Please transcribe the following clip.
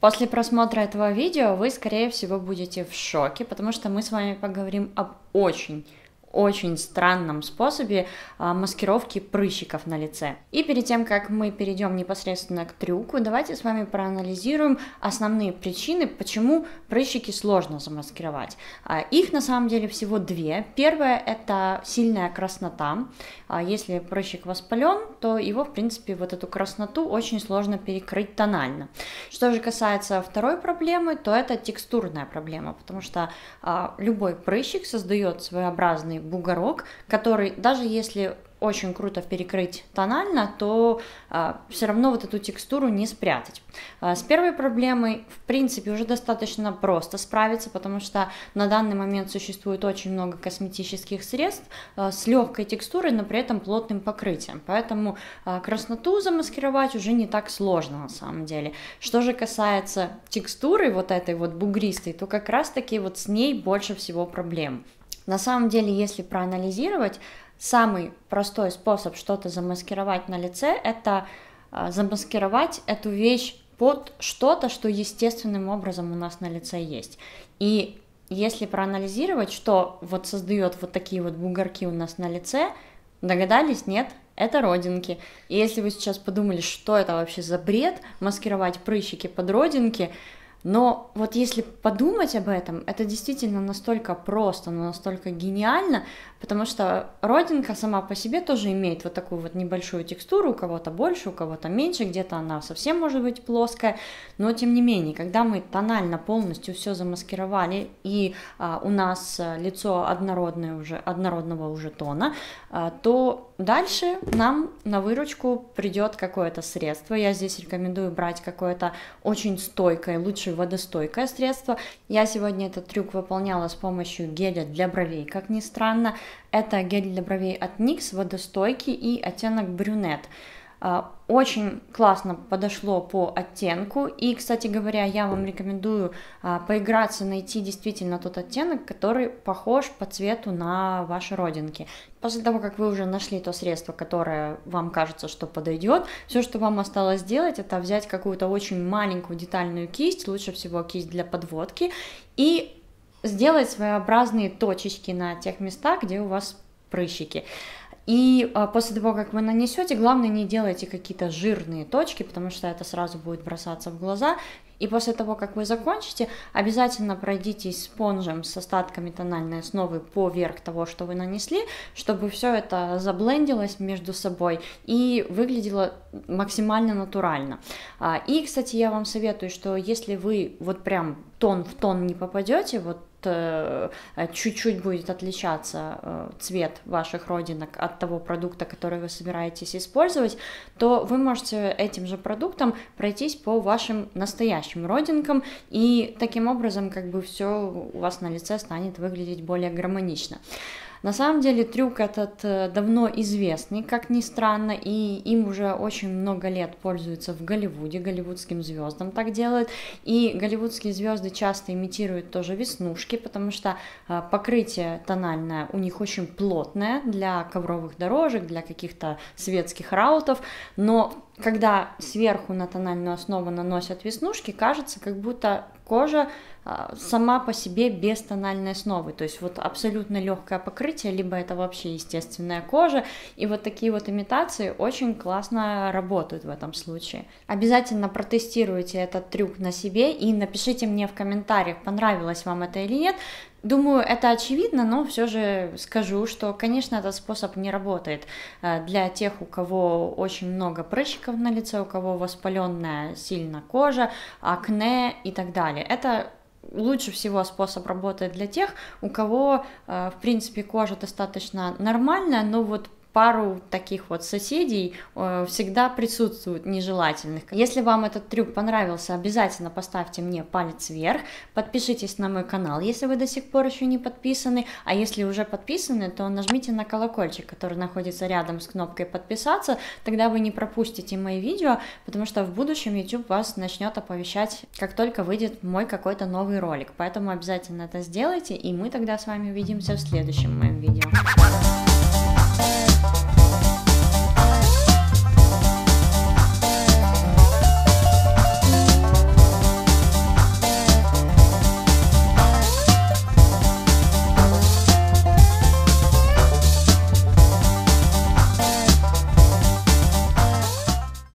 После просмотра этого видео вы, скорее всего, будете в шоке, потому что мы с вами поговорим об очень очень странном способе а, маскировки прыщиков на лице. И перед тем, как мы перейдем непосредственно к трюку, давайте с вами проанализируем основные причины, почему прыщики сложно замаскировать. А, их на самом деле всего две. Первое это сильная краснота. А, если прыщик воспален, то его, в принципе, вот эту красноту очень сложно перекрыть тонально. Что же касается второй проблемы, то это текстурная проблема, потому что любой прыщик создает своеобразный бугорок, который даже если очень круто перекрыть тонально, то а, все равно вот эту текстуру не спрятать. А, с первой проблемой, в принципе, уже достаточно просто справиться, потому что на данный момент существует очень много косметических средств а, с легкой текстурой, но при этом плотным покрытием. Поэтому а, красноту замаскировать уже не так сложно на самом деле. Что же касается текстуры вот этой вот бугристой, то как раз таки вот с ней больше всего проблем. На самом деле, если проанализировать, самый простой способ что-то замаскировать на лице – это а, замаскировать эту вещь под что-то, что естественным образом у нас на лице есть. И если проанализировать, что вот создает вот такие вот бугорки у нас на лице, догадались, нет, это родинки. И если вы сейчас подумали, что это вообще за бред, маскировать прыщики под родинки, но вот если подумать об этом, это действительно настолько просто, но настолько гениально, потому что родинка сама по себе тоже имеет вот такую вот небольшую текстуру, у кого-то больше, у кого-то меньше, где-то она совсем может быть плоская, но тем не менее, когда мы тонально полностью все замаскировали и а, у нас лицо однородное уже, однородного уже тона, а, то дальше нам на выручку придет какое-то средство. Я здесь рекомендую брать какое-то очень стойкое, лучше лучше водостойкое средство. Я сегодня этот трюк выполняла с помощью геля для бровей, как ни странно. Это гель для бровей от NYX, водостойкий и оттенок брюнет. А, очень классно подошло по оттенку. И, кстати говоря, я вам рекомендую а, поиграться, найти действительно тот оттенок, который похож по цвету на ваши родинки. После того, как вы уже нашли то средство, которое вам кажется, что подойдет, все, что вам осталось сделать, это взять какую-то очень маленькую детальную кисть, лучше всего кисть для подводки, и сделать своеобразные точечки на тех местах, где у вас прыщики. И а, после того, как вы нанесете, главное не делайте какие-то жирные точки, потому что это сразу будет бросаться в глаза. И после того, как вы закончите, обязательно пройдитесь спонжем с остатками тональной основы поверх того, что вы нанесли, чтобы все это заблендилось между собой и выглядело максимально натурально. А, и, кстати, я вам советую, что если вы вот прям тон в тон не попадете, вот Э, чуть-чуть будет отличаться э, цвет ваших родинок от того продукта, который вы собираетесь использовать, то вы можете этим же продуктом пройтись по вашим настоящим родинкам, и таким образом как бы все у вас на лице станет выглядеть более гармонично. На самом деле трюк этот э, давно известный, как ни странно, и им уже очень много лет пользуются в Голливуде, голливудским звездам так делают, и голливудские звезды часто имитируют тоже веснушки, потому что э, покрытие тональное у них очень плотное для ковровых дорожек, для каких-то светских раутов, но когда сверху на тональную основу наносят веснушки, кажется, как будто кожа а, сама по себе без тональной основы, то есть вот абсолютно легкое покрытие, либо это вообще естественная кожа, и вот такие вот имитации очень классно работают в этом случае. Обязательно протестируйте этот трюк на себе и напишите мне в комментариях, понравилось вам это или нет, Думаю, это очевидно, но все же скажу, что, конечно, этот способ не работает э, для тех, у кого очень много прыщиков на лице, у кого воспаленная сильно кожа, акне и так далее. Это лучше всего способ работает для тех, у кого, э, в принципе, кожа достаточно нормальная, но вот пару таких вот соседей э, всегда присутствуют нежелательных. Если вам этот трюк понравился, обязательно поставьте мне палец вверх, подпишитесь на мой канал, если вы до сих пор еще не подписаны, а если уже подписаны, то нажмите на колокольчик, который находится рядом с кнопкой подписаться, тогда вы не пропустите мои видео, потому что в будущем YouTube вас начнет оповещать, как только выйдет мой какой-то новый ролик, поэтому обязательно это сделайте, и мы тогда с вами увидимся в следующем моем видео.